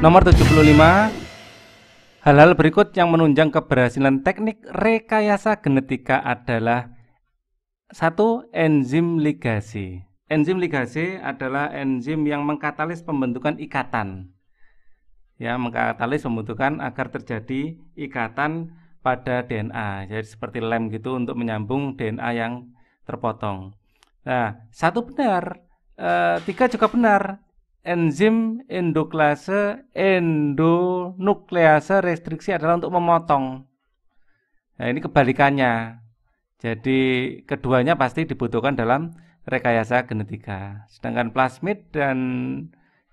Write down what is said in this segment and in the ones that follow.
Nomor 75 Hal-hal berikut yang menunjang keberhasilan teknik rekayasa genetika adalah satu enzim ligase. Enzim ligase adalah enzim yang mengkatalis pembentukan ikatan. Ya, mengkatalis pembentukan agar terjadi ikatan pada DNA. Jadi seperti lem gitu untuk menyambung DNA yang terpotong. Nah, satu benar, e, tiga juga benar enzim endoklase endonuklease restriksi adalah untuk memotong. Nah, ini kebalikannya. Jadi keduanya pasti dibutuhkan dalam rekayasa genetika. Sedangkan plasmid dan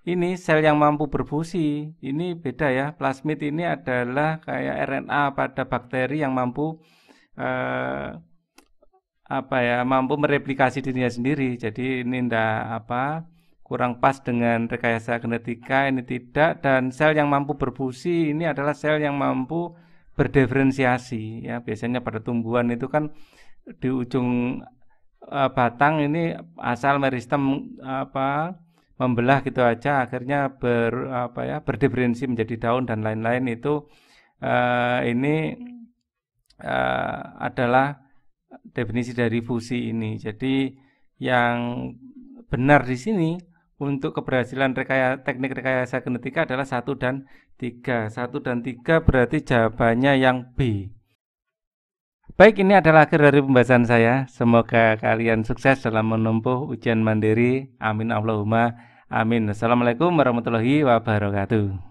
ini sel yang mampu berfusi, ini beda ya. Plasmid ini adalah kayak RNA pada bakteri yang mampu eh, apa ya, mampu mereplikasi dirinya sendiri. Jadi ini ndak apa kurang pas dengan rekayasa genetika ini tidak. Dan sel yang mampu berfusi ini adalah sel yang mampu berdiferensiasi ya. Biasanya pada tumbuhan itu kan di ujung uh, batang ini asal meristem apa membelah gitu aja akhirnya ber apa ya berdiferensi menjadi daun dan lain-lain itu uh, ini uh, adalah definisi dari fusi ini. Jadi yang benar di sini untuk keberhasilan rekaya, teknik rekayasa genetika adalah satu dan tiga. Satu dan tiga berarti jawabannya yang B. Baik, ini adalah akhir dari pembahasan saya. Semoga kalian sukses dalam menempuh ujian mandiri. Amin Allahumma. Amin. Assalamualaikum warahmatullahi wabarakatuh.